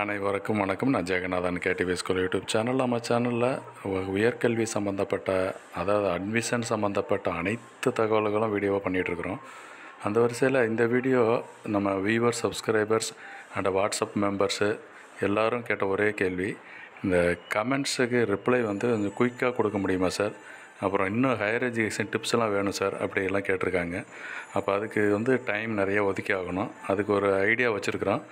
அனைவருக்கும் வணக்கம். நான் Jeganathan KTV school YouTube channel. நம்ம சேனலில் உயர்கல்வி சம்மந்தப்பட்ட அதாவது அட்மிஷன் சம்மந்தப்பட்ட அனைத்து தகவல்களும் வீடியோவாக பண்ணிகிட்ருக்குறோம் அந்த வரிசையில் இந்த வீடியோ நம்ம viewer subscribers and WhatsApp members எல்லோரும் கேட்ட ஒரே கேள்வி. இந்த கமெண்ட்ஸுக்கு ரிப்ளை வந்து கொஞ்சம் குயிக்காக கொடுக்க முடியுமா சார் அப்புறம் இன்னும் ஹையர் எஜுகேஷன் டிப்ஸ்லாம் வேணும் சார் அப்படியெல்லாம் கேட்டிருக்காங்க. அப்போ அதுக்கு வந்து டைம் நிறைய ஒதுக்கி ஆகணும். அதுக்கு ஒரு ஐடியா வச்சுருக்குறோம்.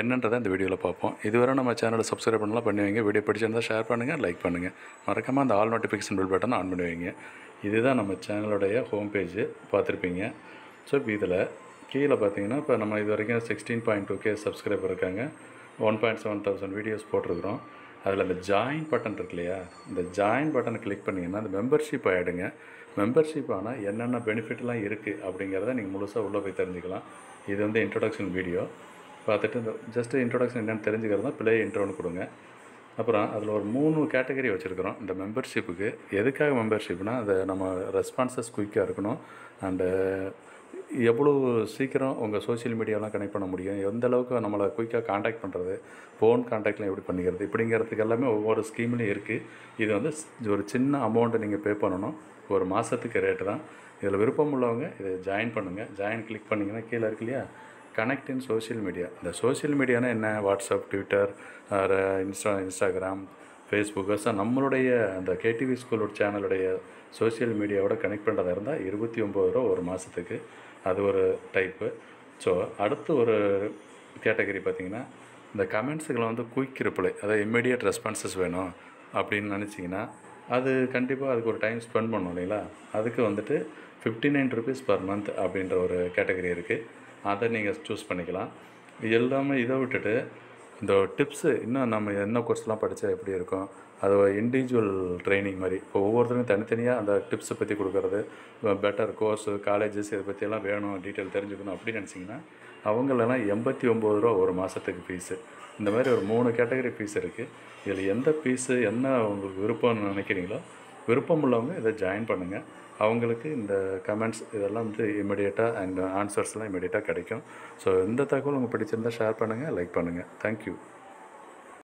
என்னன்றதை இந்த வீடியோவில் பார்ப்போம். இதுவரை நம்ம சேனலை சப்ஸ்கிரைப் பண்ணலாம் பண்ணி வைங்க. வீடியோ பிடிச்சிருந்தால் ஷேர் பண்ணுங்கள் லைக் பண்ணுங்கள் மறக்காமல் அந்த all notification bell button on பண்ணி வைங்க. இதுதான் நம்ம சேனலுடைய ஹோம் பேஜ் பார்த்துருப்பீங்க. ஸோ இப்போ இதில் கீழே பார்த்தீங்கன்னா இப்போ நம்ம இது வரைக்கும் sixteen point two K subscriber இருக்காங்க. One point seven thousand videos போட்டிருக்கிறோம். அதில் அந்த ஜாயின் பட்டன் இருக்கு இல்லையா? இந்த ஜாயின் பட்டனை கிளிக் பண்ணிங்கன்னா அந்த மெம்பர்ஷிப் ஆகிடுங்க மெம்பர்ஷிப் ஆனால் என்னென்ன பெனிஃபிட்லாம் இருக்குது அப்படிங்கிறத நீங்கள் முழுசாக உள்ளே போய் தெரிஞ்சுக்கலாம். இது வந்து இன்ட்ரொடக்ஷன் வீடியோ பார்த்துட்டு இந்த ஜஸ்ட் இன்ட்ரொடக்ஷன் என்னென்னு தெரிஞ்சுக்கிறது தான் ப்ளே இன்ட்ரோன்னு கொடுங்க. அப்புறம் அதில் ஒரு மூணு கேட்டகரி வச்சுருக்கிறோம். இந்த மெம்பர்ஷிப்புக்கு எதுக்காக மெம்பர்ஷிப்னால் அது நம்ம ரெஸ்பான்சஸ் குயிக்காக இருக்கணும். அண்டு எவ்வளோ சீக்கிரம் உங்கள் சோஷியல் மீடியாலாம் கனெக்ட் பண்ண முடியும்? எந்த அளவுக்கு நம்மளை குயிக்காக காண்டாக்ட் பண்ணுறது ஃபோன் காண்டாக்ட்லாம் எப்படி பண்ணிக்கிறது? இப்படிங்கிறதுக்கு எல்லாமே ஒவ்வொரு ஸ்கீம்லேயும் இருக்குது இது வந்து ஒரு சின்ன அமௌண்ட்டை நீங்கள் பே பண்ணணும். ஒரு மாதத்துக்கு ரேட்டு தான். இதில் விருப்பம் உள்ளவங்க இதை ஜாயின் பண்ணுங்கள் ஜாயின் கிளிக் பண்ணிங்கன்னா கீழே இருக்கு இல்லையா? கனெக்ட் இன் சோஷியல் மீடியா இந்த சோஷியல் மீடியானா என்ன? WhatsApp Twitter Insta Instagram Facebook நம்மளுடைய அந்த கேடிவி ஸ்கூலோட சேனலுடைய சோஷியல் மீடியாவோட கனெக்ட் பண்ணுறதா இருந்தால் இருபத்தி ஒம்பது ரூபா ஒரு மாதத்துக்கு அது ஒரு டைப்பு ஸோ அடுத்து ஒரு கேட்டகரி பார்த்திங்கன்னா இந்த கமெண்ட்ஸுகளை வந்து குயிக் ரிப்ளை அதாவது இம்மிடியட் ரெஸ்பான்சஸ் வேணும் அப்படின்னு நினச்சிங்கன்னா அது கண்டிப்பாக அதுக்கு ஒரு டைம் ஸ்பெண்ட் பண்ணணும் இல்லைங்களா? அதுக்கு வந்துட்டு fifty nine rupees per month அப்படின்ற ஒரு கேட்டகரி இருக்குது அதை நீங்கள் சூஸ் பண்ணிக்கலாம். எல்லாமே இதை விட்டுட்டு இந்த டிப்ஸு இன்னும் நம்ம என்ன கோர்ஸ்லாம் படித்தா எப்படி இருக்கும்? அது இண்டிவிஜுவல் ட்ரைனிங் மாதிரி. இப்போ ஒவ்வொருத்தரும் தனித்தனியாக அந்த டிப்ஸை பற்றி கொடுக்குறது பெட்டர் கோர்ஸு காலேஜஸ் இதை பற்றியெல்லாம் வேணும் டீட்டெயில் தெரிஞ்சுக்கணும் அப்படின்னு நினச்சிங்கன்னா அவங்களெல்லாம் எண்பத்தி ஒம்பது ரூபா ஒரு மாதத்துக்கு ஃபீஸு இந்த மாதிரி ஒரு மூணு கேட்டகரி ஃபீஸ் இருக்குது இதில் எந்த ஃபீஸு என்ன உங்களுக்கு விருப்பம்னு நினைக்கிறீங்களோ விருப்பம் உள்ளவங்க இதை ஜாயின் பண்ணுங்கள் அவங்களுக்கு இந்த கமெண்ட்ஸ் இதெல்லாம் வந்து இமிடியேட்டாக அண்ட் ஆன்சர்ஸ்லாம் இமிடியேட்டாக கிடைக்கும். ஸோ இந்த தகவல் உங்களுக்கு பிடிச்சிருந்தால் ஷேர் பண்ணுங்கள் லைக் பண்ணுங்கள் தேங்க்யூ